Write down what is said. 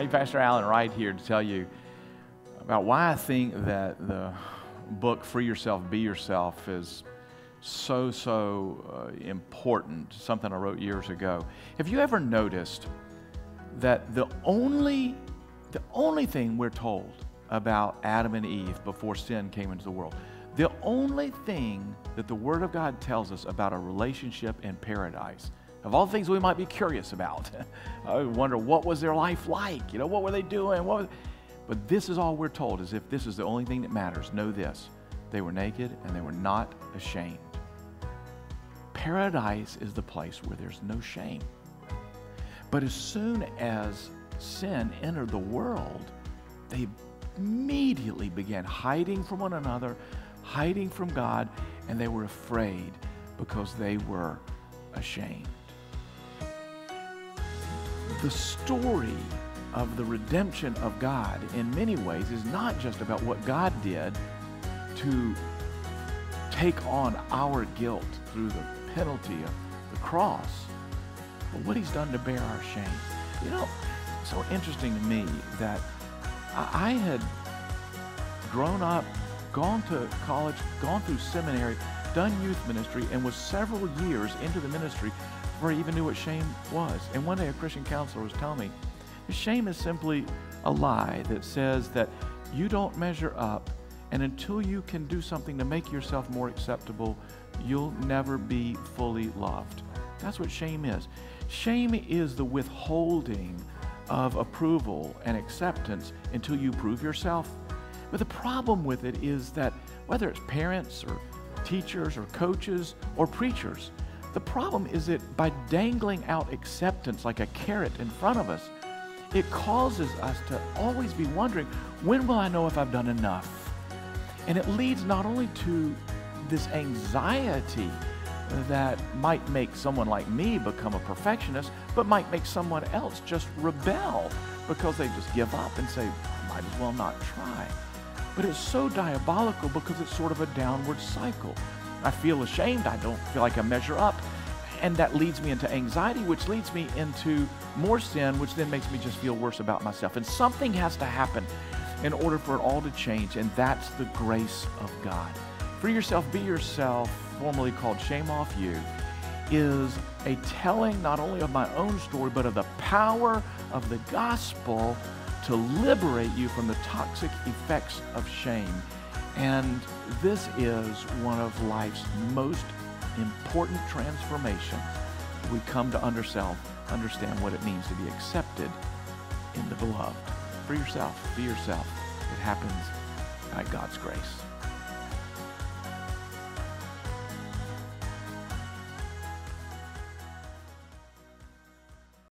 Hey, Pastor Alan Wright here to tell you about why I think that the book Free Yourself, Be Yourself is so, so uh, important, something I wrote years ago. Have you ever noticed that the only, the only thing we're told about Adam and Eve before sin came into the world, the only thing that the Word of God tells us about a relationship in paradise, of all things we might be curious about, I wonder what was their life like? You know, what were they doing? What was... But this is all we're told, as if this is the only thing that matters. Know this they were naked and they were not ashamed. Paradise is the place where there's no shame. But as soon as sin entered the world, they immediately began hiding from one another, hiding from God, and they were afraid because they were ashamed. The story of the redemption of God, in many ways, is not just about what God did to take on our guilt through the penalty of the cross, but what He's done to bear our shame. You know, so interesting to me that I had grown up, gone to college, gone through seminary, done youth ministry, and was several years into the ministry before I even knew what shame was. And one day a Christian counselor was telling me, shame is simply a lie that says that you don't measure up, and until you can do something to make yourself more acceptable, you'll never be fully loved. That's what shame is. Shame is the withholding of approval and acceptance until you prove yourself. But the problem with it is that whether it's parents or teachers or coaches or preachers, the problem is that by dangling out acceptance like a carrot in front of us, it causes us to always be wondering, when will I know if I've done enough? And it leads not only to this anxiety that might make someone like me become a perfectionist, but might make someone else just rebel because they just give up and say, I might as well not try. But it's so diabolical because it's sort of a downward cycle. I feel ashamed, I don't feel like I measure up, and that leads me into anxiety, which leads me into more sin, which then makes me just feel worse about myself. And something has to happen in order for it all to change, and that's the grace of God. Free yourself, be yourself, formerly called Shame Off You, is a telling not only of my own story, but of the power of the gospel to liberate you from the toxic effects of shame. And this is one of life's most important transformations. We come to understand, understand what it means to be accepted in the beloved. For yourself, be yourself. It happens by God's grace.